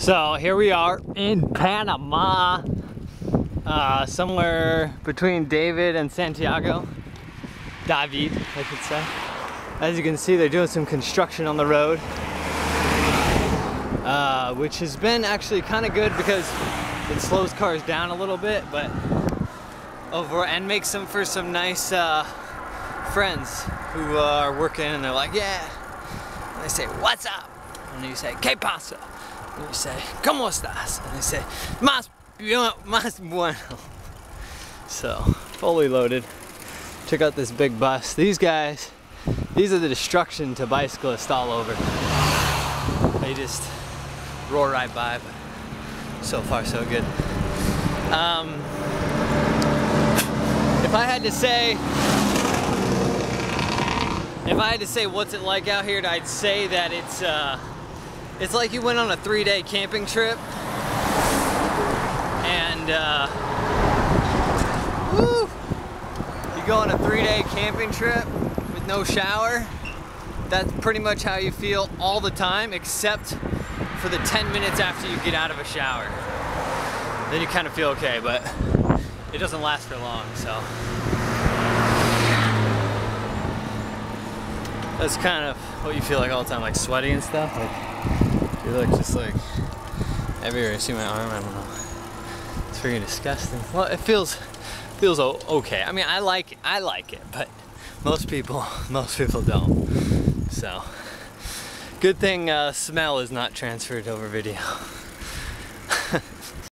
So here we are in Panama, uh, somewhere between David and Santiago. David, I should say. As you can see, they're doing some construction on the road, uh, which has been actually kind of good because it slows cars down a little bit, but over and makes them for some nice uh, friends who are working and they're like, yeah. And they say, what's up? And you say, ¿qué pasa? You say, ¿cómo estás? And they say, más, más bueno. So, fully loaded. Check out this big bus. These guys, these are the destruction to bicyclists all over. They just roar right by, but so far so good. Um, if I had to say, if I had to say what's it like out here, I'd say that it's uh, it's like you went on a three-day camping trip, and uh, woo, you go on a three-day camping trip with no shower. That's pretty much how you feel all the time, except for the 10 minutes after you get out of a shower. Then you kind of feel okay, but it doesn't last for long, so. That's kind of what you feel like all the time, like sweaty and stuff. Like you look just like everywhere. I see my arm, I don't know. It's freaking disgusting. Well, it feels feels okay. I mean, I like I like it, but most people most people don't. So good thing uh, smell is not transferred over video.